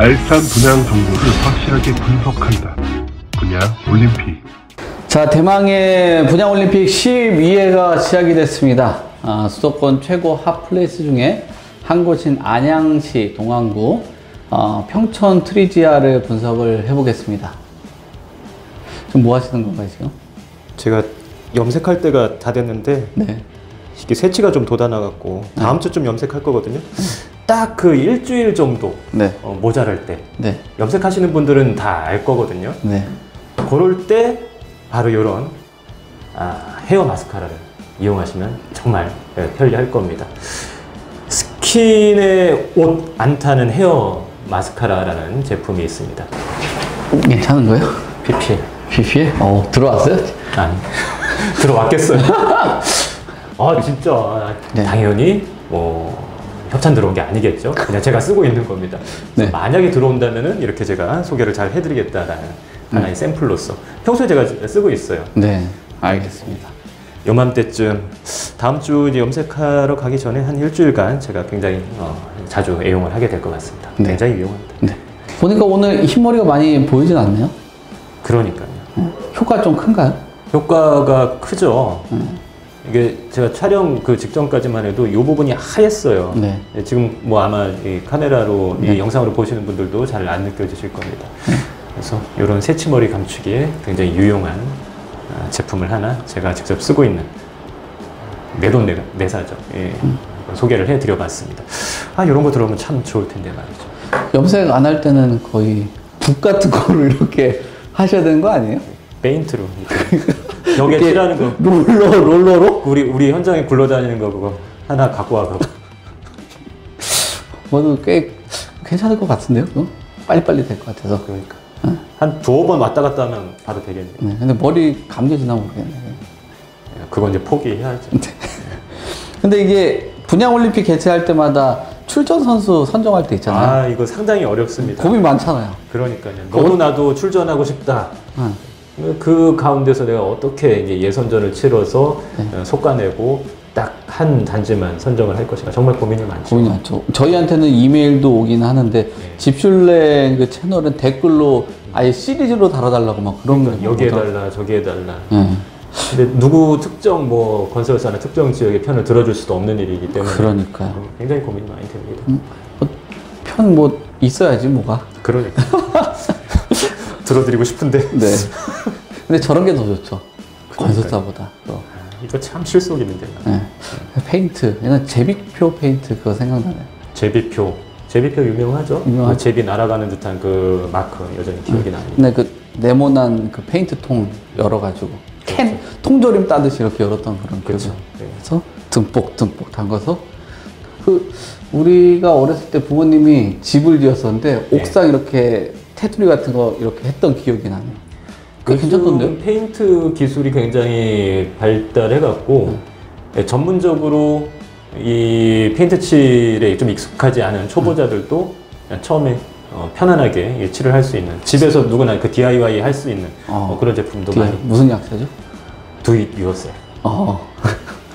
알찬 분양 정보를 확실하게 분석한다. 분양 올림픽. 자, 대망의 분양 올림픽 12회가 시작이 됐습니다. 아, 수도권 최고 핫플레이스 중에 한 곳인 안양시 동안구 어, 평촌 트리지아를 분석을 해보겠습니다. 지금 뭐 하시는 건가요, 지금? 제가 염색할 때가 다 됐는데 네. 이게 새치가 좀 돋아나갖고 다음 주쯤 염색할 거거든요. 딱 그 일주일 정도 네. 어, 모자랄 때 네. 염색하시는 분들은 다 알 거거든요. 네. 그럴 때 바로 이런 아, 헤어 마스카라를 이용하시면 정말 예, 편리할 겁니다. 스킨에 옷 안 타는 헤어 마스카라라는 제품이 있습니다. 괜찮은 거예요? PPL. PPL? 어, 들어왔어요? 아니 들어왔겠어요. 아 진짜 네. 당연히 뭐 협찬 들어온 게 아니겠죠. 그냥 제가 쓰고 있는 겁니다. 네. 만약에 들어온다면은 이렇게 제가 소개를 잘 해드리겠다라는 하나의 샘플로서 평소에 제가 쓰고 있어요. 네. 알겠습니다. 요맘때쯤 다음 주 염색하러 가기 전에 한 일주일간 제가 굉장히 어, 자주 애용을 하게 될 것 같습니다. 네. 굉장히 유용합니다. 네. 보니까 오늘 흰머리가 많이 보이진 않네요. 그러니까요. 효과 좀 큰가요? 효과가 크죠. 음. 이게 제가 촬영 그 직전까지만 해도 이 부분이 하였어요. 네. 예, 지금 뭐 아마 이 카메라로 네. 이 영상으로 보시는 분들도 잘 안 느껴지실 겁니다. 그래서 이런 새치머리 감추기에 굉장히 유용한 아, 제품을 하나 제가 직접 쓰고 있는 내돈내사죠. 예, 음. 소개를 해드려봤습니다. 아 이런 거 들어오면 참 좋을 텐데 말이죠. 염색 안 할 때는 거의 붓 같은 거로 이렇게 하셔야 되는 거 아니에요? 페인트로 여기에 칠하는 거 롤러 롤러로? 우리 우리 현장에 굴러다니는 거 그거 하나 갖고 와가고 뭐도 꽤 괜찮을 것 같은데요? 그거? 빨리빨리 될 것 같아서. 그러니까 한 두어 번 왔다 갔다 하면 바로 되겠네요. 네, 근데 머리 감겨지나 모르겠네. 그건 이제 포기해야죠. 근데 이게 분양 올림픽 개최할 때마다 출전 선수 선정할 때 있잖아요. 아 이거 상당히 어렵습니다. 고민 많잖아요. 그러니까요. 너도 나도 출전하고 싶다. 응. 그 가운데서 내가 어떻게 이제 예선전을 치러서 어, 속아내고 딱 한 단지만 선정을 할 것인가 정말 고민이 많죠. 고민이 많죠. 저희한테는 이메일도 오긴 하는데 네. 집슐랭 그 채널은 댓글로 아예 시리즈로 다뤄달라고 막 그런 그러니까 거 여기에 보다- 달라 저기에 달라. 네. 근데 누구 특정 뭐 건설사나 특정 지역의 편을 들어줄 수도 없는 일이기 때문에 그러니까요. 음, 굉장히 고민이 많이 됩니다. 편뭐 있어야지 뭐가. 그러니까 들어드리고 싶은데 네. 근데 저런 게 더 좋죠. 또. 아, 이거 참 실속 있는데. 네. 페인트. 얘는 제비표 페인트 그거 생각나네. 제비표. 제비표 유명하죠? 유명하죠. 그 제비 날아가는 듯한 그 마크 여전히 기억이 납니다. 근데 그 네모난 그 페인트 통 열어가지고 캔 통조림 따듯이 이렇게 열었던 그런 그렇죠. 네. 그래서 듬뿍 듬뿍 담가서 그 우리가 어렸을 때 부모님이 집을 지었었는데 네. 옥상 이렇게 테두리 같은 거 이렇게 했던 기억이 나네요. 그게 괜찮던데요? 페인트 기술이 굉장히 발달해갖고 예, 전문적으로 이 페인트 칠에 좀 익숙하지 않은 초보자들도 그냥 처음에 어, 편안하게 예, 칠을 할 수 있는 집에서 누구나 그 DIY 할 수 있는 어. 어, 그런 제품도 뒤에 많이 무슨 약사죠? Do it yourself 어.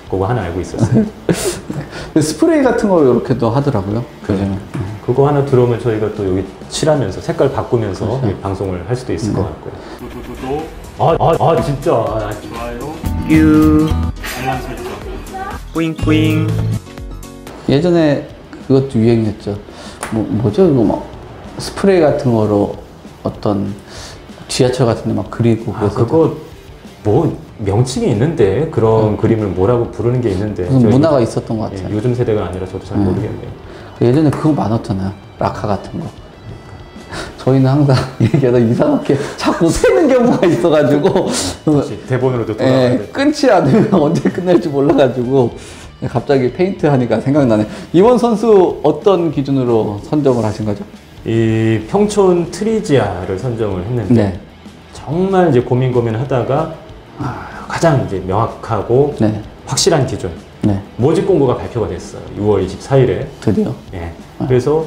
그거 하나 알고 있었어요. 근데 스프레이 같은 거 이렇게도 하더라고요. 요즘에. 그거 하나 들어오면 저희가 또 여기 칠하면서 색깔 바꾸면서 그렇죠. 이 방송을 할 수도 있을 것 같고요. 구독, 아, 아, 아 진짜. 아, 좋아요, 뀨. 알람 설정. 뿌잉뿌잉. 예전에 그것도 유행했죠. 뭐, 뭐죠? 이거 막 스프레이 같은 거로 어떤 지하철 같은 데 막 그리고 아, 그거 뭐 명칭이 있는데 그런 그림을 뭐라고 부르는 게 있는데 무슨 문화가 있었던 것 예, 같아요. 요즘 세대가 아니라 저도 잘 모르겠네요. 예전에 그거 많았잖아요. 라카 같은 거. 저희는 항상 얘기하다 이상하게 자꾸 새는 경우가 있어가지고 대본으로도 돌아가야 예, 돼. 끊지 않으면 언제 끝날지 몰라가지고 갑자기 페인트 하니까 생각나네. 이원 선수 어떤 기준으로 선정을 하신 거죠? 이 평촌 트리지아를 선정을 했는데 네. 정말 이제 고민 고민 하다가 아, 가장 이제 명확하고 네. 확실한 기준 네. 모집 공고가 발표가 됐어요. 6월 24일에. 드디어. 예. 그래서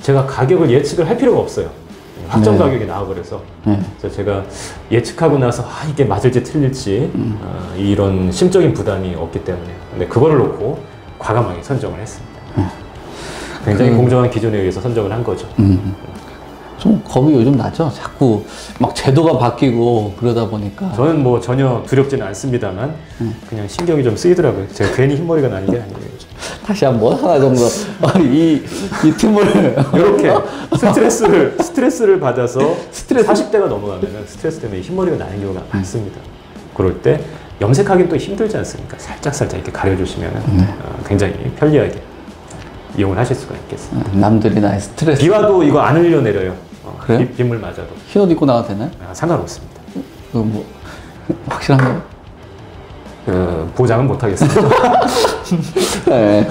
제가 가격을 예측을 할 필요가 없어요. 확정 네. 가격이 나와버려서. 네. 그래서 제가 예측하고 나서 아, 이게 맞을지 틀릴지 음. 아, 이런 심적인 부담이 없기 때문에. 근데 그거를 놓고 과감하게 선정을 했습니다. 굉장히 그- 공정한 기준에 의해서 선정을 한 거죠. 음. 좀 겁이 요즘 나죠. 자꾸 막 제도가 바뀌고 그러다 보니까. 저는 뭐 전혀 두렵지는 않습니다만 그냥 신경이 좀 쓰이더라고요. 제가 괜히 흰머리가 나는 게 아니에요. 다시 한번 하나 정도 이, 이 틈을 이렇게 스트레스를 스트레스를 받아서 스트레스? 40대가 넘어가면 스트레스 때문에 흰머리가 나는 경우가 많습니다. 그럴 때 염색하기는 또 힘들지 않습니까? 살짝 살짝 이렇게 가려주시면 네. 어, 굉장히 편리하게 이용을 하실 수가 있겠습니다. 남들이 나의 스트레스 비와도 이거 안 흘려 내려요. 어, 그래요? 비, 빗물 맞아도 흰옷 입고 나가도 되나요? 아, 상관없습니다. 그 뭐 확실한가요? 그 보장은 못하겠습니다. 네.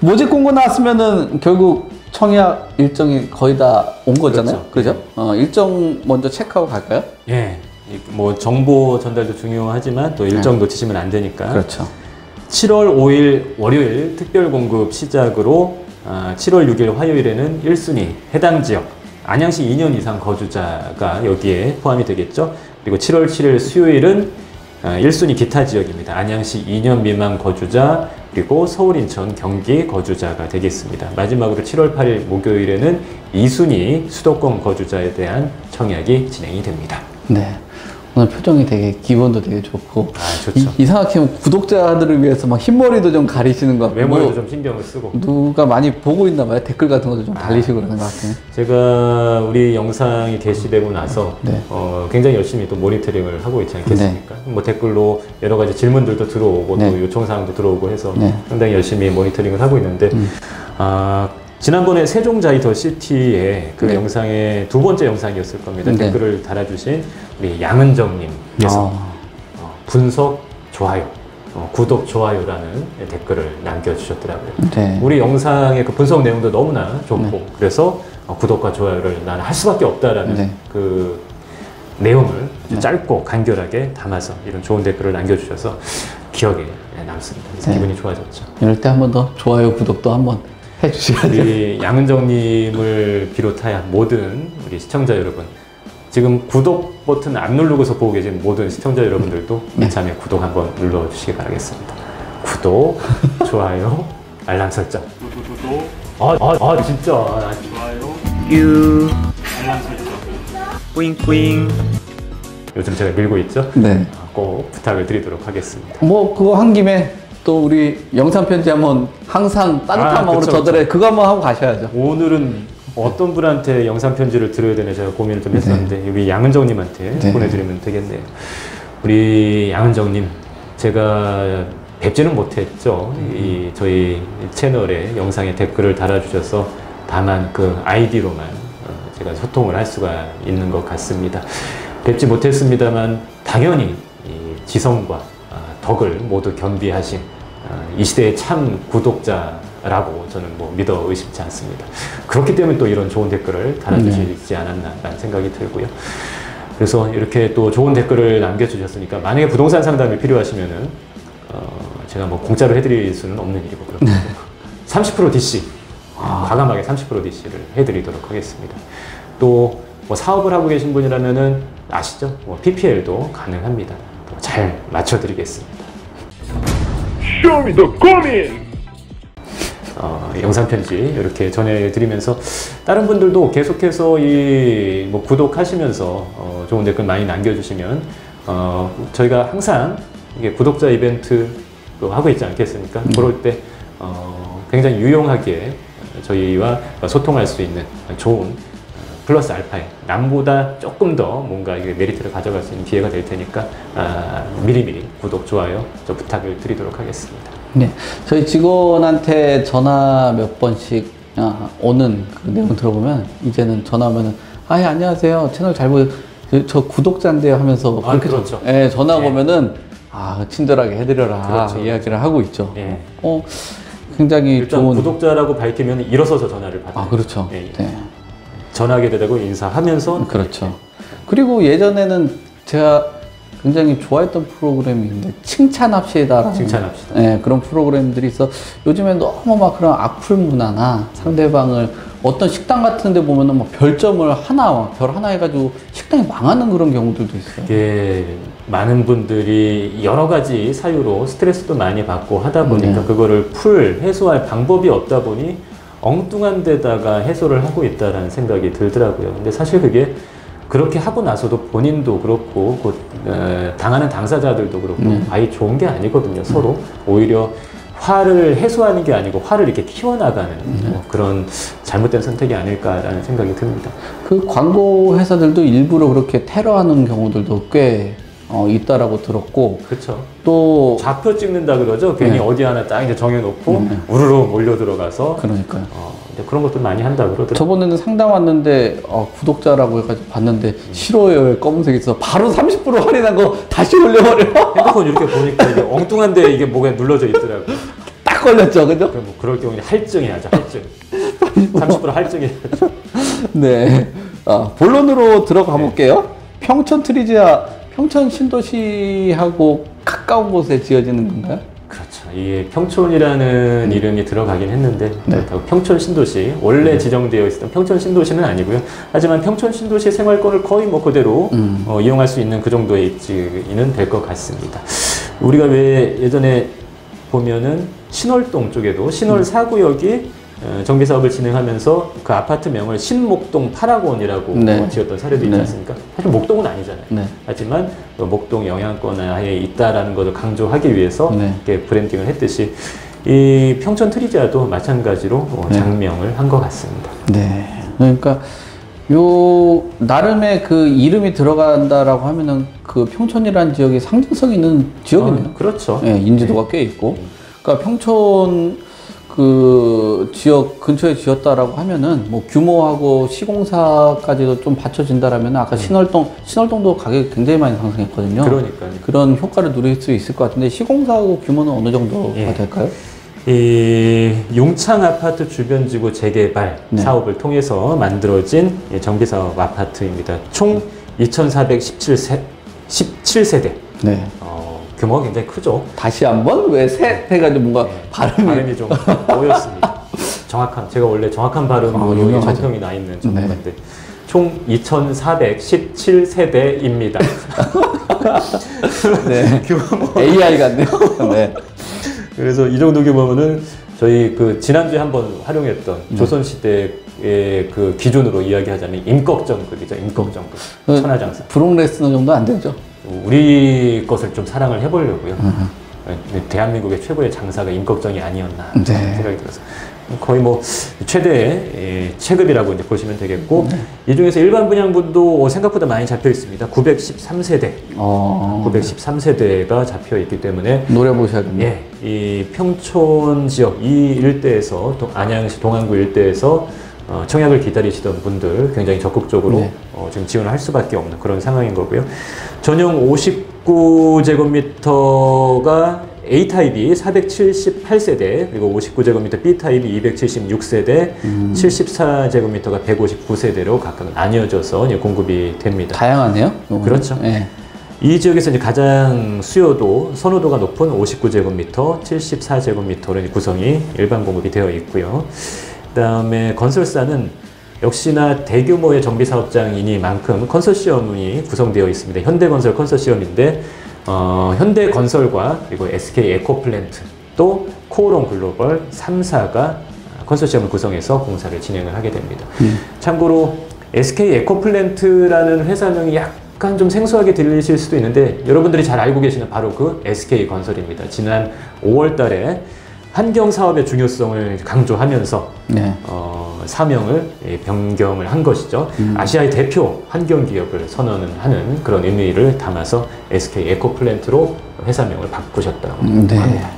모집 공고 나왔으면은 결국 청약 일정이 거의 다 온 거잖아요. 그렇죠. 그죠? 어, 일정 먼저 체크하고 갈까요? 예, 이- 뭐 정보 전달도 중요하지만 또 일정 놓치시면 안 되니까 네. 그렇죠. 7월 5일 월요일 특별 공급 시작으로 아, 7월 6일 화요일에는 1순위 해당 지역 안양시 2년 이상 거주자가 여기에 포함이 되겠죠. 그리고 7월 7일 수요일은 아, 1순위 기타 지역입니다. 안양시 2년 미만 거주자 그리고 서울, 인천, 경기 거주자가 되겠습니다. 마지막으로 7월 8일 목요일에는 2순위 수도권 거주자에 대한 청약이 진행이 됩니다. 네. 오늘 표정이 되게 기분도 되게 좋고 아, 좋죠. 이, 상하게 구독자들을 위해서 막 흰머리도 좀 가리시는 것 같고 외모에도 뭐좀 신경을 쓰고 누가 많이 보고 있나 봐요. 댓글 같은 것도 좀 달리시고 그러는 것 같아요. 제가 우리 영상이 게시되고 나서 네. 어, 굉장히 열심히 또 모니터링을 하고 있지 않겠습니까? 뭐 댓글로 여러 가지 질문들도 들어오고 네. 또 요청 사항도 들어오고 해서 네. 상당히 열심히 모니터링을 하고 있는데 아, 지난번에 세종자이더 시티의 그 네. 영상의 두 번째 영상이었을 겁니다. 네. 댓글을 달아주신 우리 양은정님께서 아, 어, 분석 좋아요, 어, 구독 좋아요라는 댓글을 남겨주셨더라고요. 네. 우리 영상의 그 분석 내용도 너무나 좋고 그래서 어, 구독과 좋아요를 나는 할 수밖에 없다라는 네. 그 내용을 아주 짧고 간결하게 담아서 이런 좋은 댓글을 남겨주셔서 기억에 남습니다. 네. 기분이 좋아졌죠. 이럴 때 한 번 더 좋아요, 구독도 한번 해주셔야죠. 우리 양은정님을 비롯하여 모든 우리 시청자 여러분 지금 구독 버튼 안 누르고서 보고 계신 모든 시청자 여러분들도 네. 이참에 구독 한번 눌러주시기 바라겠습니다. 구독, 좋아요, 알람 설정. 아, 아, 아 진짜. 아, 유 알람 설정 뿌잉 뿌잉 요즘 제가 밀고 있죠? 네. 아, 꼭 부탁을 드리도록 하겠습니다. 뭐 그거 한 김에 또 우리 영상 편지 한번 항상 따뜻한 아, 마음으로 그쵸, 저들의 그거 한번 하고 가셔야죠. 오늘은 어떤 분한테 영상 편지를 드려야 되나 제가 고민을 좀 했었는데 우리 양은정님한테 네. 보내드리면 되겠네요. 우리 양은정님 제가 뵙지는 못했죠. 이 저희 채널에 영상에 댓글을 달아주셔서 다만 그 아이디로만 어, 제가 소통을 할 수가 있는 것 같습니다. 뵙지 못했습니다만 당연히 이 지성과 아, 덕을 모두 겸비하신 아, 이 시대의 참 구독자라고 저는 뭐 믿어 의심치 않습니다. 그렇기 때문에 또 이런 좋은 댓글을 달아주시지 않았나라는 생각이 들고요. 그래서 이렇게 또 좋은 댓글을 남겨주셨으니까 만약에 부동산 상담이 필요하시면은 어, 제가 뭐 공짜로 해드릴 수는 없는 일이고 그렇고 30% DC 과감하게 30% DC를 해드리도록 하겠습니다. 또 뭐 사업을 하고 계신 분이라면은 아시죠? 뭐 PPL도 가능합니다. 또잘 맞춰드리겠습니다. The 고민! 어, 영상 편지 이렇게 전해드리면서 다른 분들도 계속해서 이 뭐 구독하시면서 어, 좋은 댓글 많이 남겨주시면 어, 저희가 항상 이게 구독자 이벤트 또 하고 있지 않겠습니까? 그럴 때 어, 굉장히 유용하게 저희와 소통할 수 있는 좋은 플러스 알파의 남보다 조금 더 뭔가 이게 메리트를 가져갈 수 있는 기회가 될 테니까 아, 미리미리 구독 좋아요 저 부탁을 드리도록 하겠습니다. 네. 저희 직원한테 전화 몇 번씩 아, 오는 그 내용 들어보면 이제는 전화 오면은 아, 예, 안녕하세요. 채널 잘 보요. 저- 저 구독자인데요 하면서 아, 그렇게 그렇죠. 전- 예, 전화 네. 오면은 아, 친절하게 해드려라 그렇죠. 이야기를 하고 있죠. 예. 어, 굉장히 일단 좋은. 구독자라고 밝히면 일어서서 전화를 받아요. 아, 그렇죠. 예, 예. 네. 전화하게 되고 인사하면서 그렇죠. 그리고 예전에는 제가 굉장히 좋아했던 프로그램이 있는데 칭찬합시다라는 칭찬합시다. 네, 그런 프로그램들이 있어 요즘에 너무 막 그런 악플 문화나 상대방을 어떤 식당 같은 데 보면은 막 별점을 하나 별 하나 해가지고 식당이 망하는 그런 경우들도 있어요. 이게 많은 분들이 여러 가지 사유로 스트레스도 많이 받고 하다 보니까 네. 그거를 풀 해소할 방법이 없다 보니 엉뚱한 데다가 해소를 하고 있다라는 생각이 들더라고요. 근데 사실 그게 그렇게 하고 나서도 본인도 그렇고 그, 에, 당하는 당사자들도 그렇고 네. 아예 좋은 게 아니거든요. 서로 오히려 화를 해소하는 게 아니고 화를 이렇게 키워나가는 네. 뭐 그런 잘못된 선택이 아닐까라는 생각이 듭니다. 그 광고 회사들도 일부러 그렇게 테러하는 경우들도 꽤 어, 있다라고 들었고 그렇죠. 또 좌표 찍는다 그러죠. 괜히 네. 어디 하나 딱 이제 정해놓고 우르르 몰려 들어가서 그러니까요. 어, 이제 그런 것도 많이 한다 그러더라고요. 저번에는 상담 왔는데 어, 구독자라고 해가지고 봤는데 싫어요 검색이 있어 바로 30% 할인한 거 다시 올려버려 핸드폰 이렇게 보니까 이게 엉뚱한데 이게 뭐가 눌러져 있더라고. 딱 걸렸죠 그죠? 그럼 뭐 그럴 경우에 할증해야죠. 할증. 30% 할증해야죠. 네 아, 본론으로 들어가 볼게요 평촌 트리지아 평촌 신도시하고 가까운 곳에 지어지는 건가요? 그렇죠. 이 평촌이라는 이름이 들어가긴 했는데 네. 그렇다고 평촌 신도시 원래 지정되어 있었던 평촌 신도시는 아니고요. 하지만 평촌 신도시 생활권을 거의 뭐 그대로 음. 어, 이용할 수 있는 그 정도의 입지는 될 것 같습니다. 우리가 왜 예전에 보면은 신월동 쪽에도 신월 음. 4구역이 어, 정비 사업을 진행하면서 그 아파트 명을 신목동 8학원이라고 네. 지었던 사례도 있지 네. 않습니까? 사실 목동은 아니잖아요. 네. 하지만 그 목동 영향권하에 있다라는 것을 강조하기 위해서 네. 이렇게 브랜딩을 했듯이 이 평촌 트리지아도 마찬가지로 어, 네. 장명을 한 것 같습니다. 네. 그러니까 요 나름의 그 이름이 들어간다라고 하면은 그 평촌이라는 지역이 상징성 있는 지역이네요. 어, 그렇죠. 예, 인지도가 꽤 있고. 그러니까 평촌 그 지역 근처에 지었다라고 하면은 뭐 규모하고 시공사까지도 좀 받쳐진다라면 아까 신월동 신월동도 가격이 굉장히 많이 상승했거든요. 음. 그러니까요. 그런 효과를 누릴 수 있을 것 같은데 시공사하고 규모는 어느 정도가 예. 될까요? 이 용창 아파트 주변 지구 재개발 네. 사업을 통해서 만들어진 이 정비 사업 아파트입니다. 총 2,417세 17세대. 네. 어, 규모가 굉장히 크죠. 다시 한번 왜셋 해가지고 뭔가 발음이 발음이 좀 꼬였습니다. 정확한 제가 원래 정확한 발음으로 아. 정평이 나 있는 전문가인데 총 2,417세대입니다. 네. 규모 AI 같네요. 네. 그래서 이 정도 규모면은 저희 그 지난주에 한번 활용했던 네. 조선 시대의 그 기준으로 이야기하자면 임꺽정급이죠. 임꺽정급. 그- 천하장사. 브록 레스너 정도 안 되죠? 우리 것을 좀 사랑을 해보려고요. 네, 대한민국의 최고의 장사가 임꺽정이 아니었나 네. 생각이 들어서 거의 뭐 최대의 예, 체급이라고 이제 보시면 되겠고 네. 이 중에서 일반 분양분도 생각보다 많이 잡혀 있습니다. 913세대, 어. 913세대가 잡혀 있기 때문에 노래 보셔야겠네요. 예, 이 평촌 지역 이 일대에서 또 안양시 동안구 일대에서 어, 청약을 기다리시던 분들 굉장히 적극적으로 네. 어, 지금 지원을 할 수밖에 없는 그런 상황인 거고요. 전용 59제곱미터가 A 타입이 478세대 그리고 59제곱미터 B 타입이 276세대, 음. 74제곱미터가 159세대로 각각 나뉘어져서 이제 공급이 됩니다. 다양하네요. 그렇죠. 네. 이 지역에서 이제 가장 수요도, 선호도가 높은 59제곱미터, 74제곱미터로 구성이 일반 공급이 되어 있고요. 그 다음에 건설사는 역시나 대규모의 정비 사업장이니만큼 컨소시엄이 구성되어 있습니다. 현대건설 컨소시엄인데, 어, 현대건설과 그리고 SK 에코플랜트 또 코오롱 글로벌 3사가 컨소시엄을 구성해서 공사를 진행을 하게 됩니다. 참고로 SK 에코플랜트라는 회사명이 약간 좀 생소하게 들리실 수도 있는데 여러분들이 잘 알고 계시는 바로 그 SK 건설입니다. 지난 5월 달에 환경 사업의 중요성을 강조하면서 네. 어, 사명을 예, 변경을 한 것이죠. 아시아의 대표 환경 기업을 선언을 하는 그런 의미를 담아서 SK 에코플랜트로 회사명을 바꾸셨다고 음, 네. 합니다.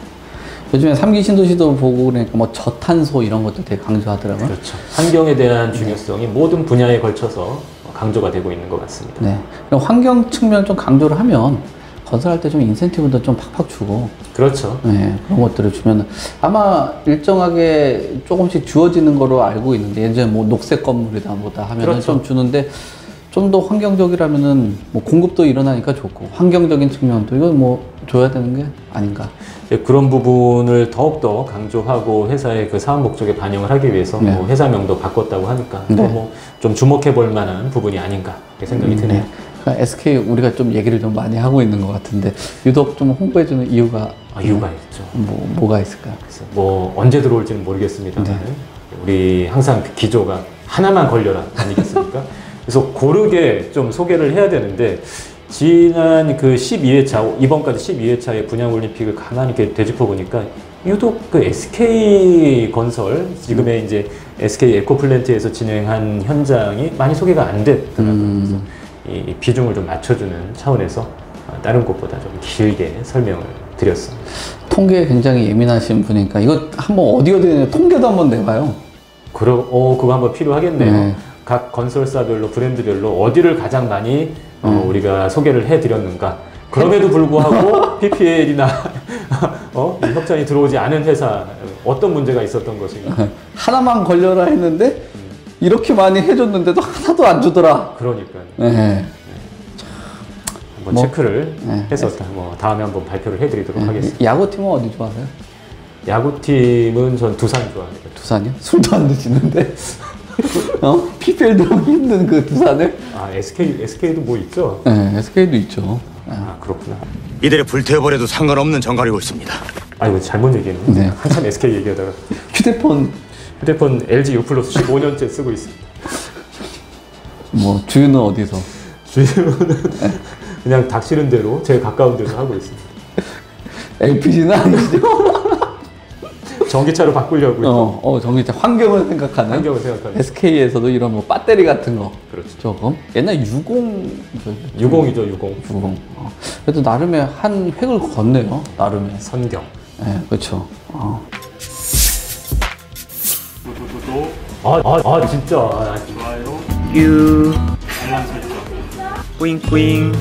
요즘에 삼기 신도시도 보고 그러니까 뭐 저탄소 이런 것도 되게 강조하더라고요. 그렇죠. 환경에 대한 중요성이 모든 분야에 걸쳐서 강조가 되고 있는 것 같습니다. 네. 환경 측면 좀 강조를 하면 건설할 때 좀 인센티브도 좀 팍팍 주고 그렇죠. 네, 그런 것들을 주면 아마 일정하게 조금씩 주어지는 거로 알고 있는데 예전에 뭐 녹색 건물이다 뭐다 하면은 그렇죠. 좀 주는데 좀 더 환경적이라면은 뭐 공급도 일어나니까 좋고 환경적인 측면도 이건 뭐 줘야 되는 게 아닌가. 그런 부분을 더욱더 강조하고 회사의 그 사업 목적에 반영을 하기 위해서 네. 뭐 회사명도 바꿨다고 하니까 네. 뭐좀 주목해 볼 만한 부분이 아닌가 생각이 드네요. 네. SK 우리가 좀 얘기를 좀 많이 하고 있는 것 같은데 유독 좀 홍보해주는 이유가 아, 이유가 있죠. 뭐 뭐가 있을까요? 뭐 언제 들어올지는 모르겠습니다만 네. 우리 항상 그 기조가 하나만 걸려라 아니겠습니까? 그래서 고르게 좀 소개를 해야 되는데 지난 그 12회차 이번까지 12회차의 분양 올림픽을 가만히 이렇게 되짚어 보니까 유독 그 SK 건설 지금의 이제 SK 에코플랜트에서 진행한 현장이 많이 소개가 안 됐더라고요. 그래서 이 비중을 좀 맞춰주는 차원에서 어, 다른 곳보다 좀 길게 설명을 드렸습니다. 통계에 굉장히 예민하신 분이니까 이거 한번 어디 어디 있는 통계도 한번 내봐요. 그러, 어, 그거 한번 필요하겠네요. 네. 각 건설사별로 브랜드별로 어디를 가장 많이 어, 음. 우리가 소개를 해드렸는가. 그럼에도 불구하고 PPL이나 어, 이 협찬이 들어오지 않은 회사 어떤 문제가 있었던 것인가. 하나만 걸려라 했는데 이렇게 많이 해줬는데도 하나도 안 주더라. 그러니까요. 네. 한번 뭐, 체크를 네. 해서 뭐 다음에 한번 발표를 해드리도록 하겠습니다. 야구팀은 어디 좋아하세요? 야구팀은 전 두산 좋아합니다. 두산이요? 술도 안 드시는데? 어? PPL 들어오기 힘든 그 두산을? 아 SK SK도 뭐 있죠? 네, SK도 있죠. 아 그렇구나. 이대로 불태워버려도 상관없는 정갈이고 있습니다. 아 이거 잘못 얘기했네. 네. 한참 SK 얘기하다가 휴대폰 휴대폰 LG U 플러스 15년째 쓰고 있습니다. 뭐 주유는 어디서? 주유는 그냥 닥치는 대로 제일 가까운 데서 하고 있습니다. LPG는 아니시죠? 전기차로 바꾸려고요. 어, 어, 전기차 환경을 생각하는 환경을 생각하는. SK에서도 이런 뭐 배터리 같은 거 그렇죠. 조금 옛날 60 유공이죠, 유공. 60 어. 그래도 나름의 한 획을 걷네요. 나름의. 선경. 네, 그렇죠. 어. 아, 아, 아 진짜. 아, 유. 뿌잉뿌잉.